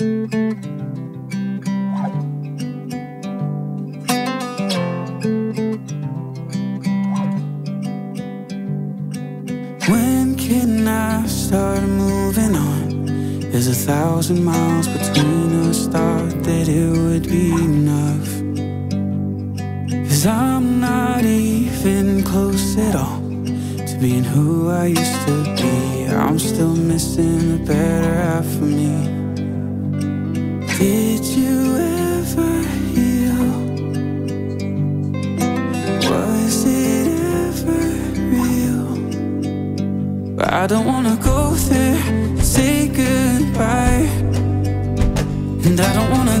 When can I start moving on? There's a thousand miles between us, thought that it would be enough. Cause I'm not even close at all to being who I used to be. I'm still missing the better half of me. Did you ever heal? Was it ever real? But I don't wanna go there, say goodbye. And I don't wanna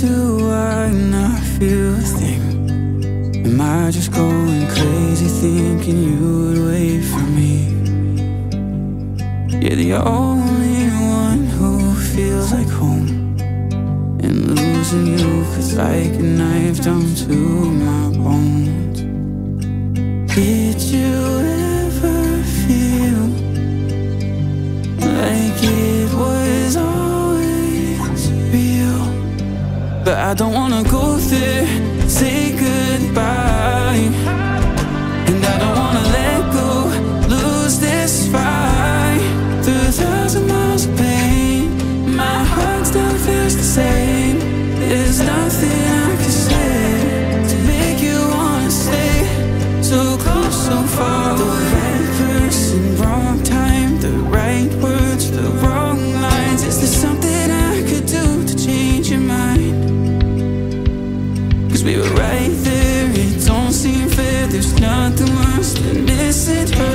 do I not feel a thing? Am I just going crazy thinking you would wait for me? You're the only one who feels like home. And losing you feels like a knife down to my bones. Did you I don't wanna go there, say goodbye. And I don't wanna let go, lose this fight. Through a thousand miles of pain. My heart still feels the same. There's nothing I can say. There's nothing worse than missing her